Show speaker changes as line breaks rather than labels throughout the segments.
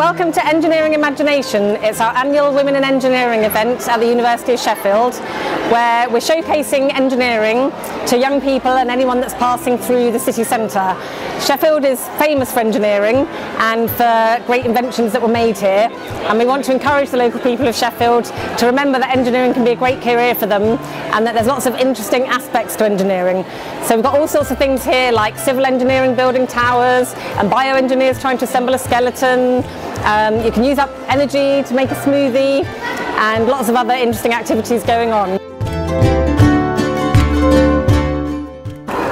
Welcome to Engineering Imagination. It's our annual Women in Engineering event at the University of Sheffield where we're showcasing engineering to young people and anyone that's passing through the city centre. Sheffield is famous for engineering and for great inventions that were made here and we want to encourage the local people of Sheffield to remember that engineering can be a great career for them and that there's lots of interesting aspects to engineering. So we've got all sorts of things here like civil engineering building towers and bioengineers trying to assemble a skeleton, um, you can use up energy to make a smoothie and lots of other interesting activities going on.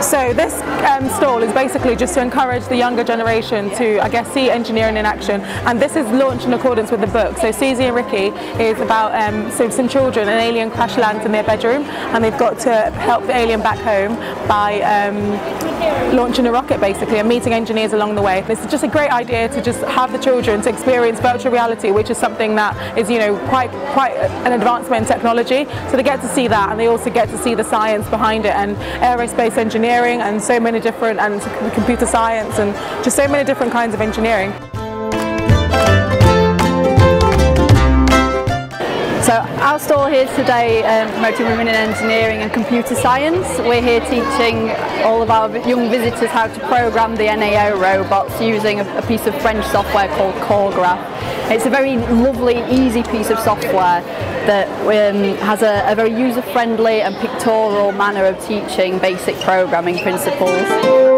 So this um, stall is basically just to encourage the younger generation to, I guess, see engineering in action. And this is launched in accordance with the book. So Susie and Ricky is about um, so some children, an alien crash lands in their bedroom, and they've got to help the alien back home by um, launching a rocket basically and meeting engineers along the way. It's just a great idea to just have the children to experience virtual reality, which is something that is, you know, quite quite an advancement in technology. So they get to see that, and they also get to see the science behind it and aerospace engineering and so many different and computer science and just so many different kinds of engineering.
So our stall here today um, promoting women in engineering and computer science. We're here teaching all of our young visitors how to program the NAO robots using a, a piece of French software called Choregraphe. It's a very lovely, easy piece of software that um, has a, a very user-friendly and pictorial manner of teaching basic programming principles.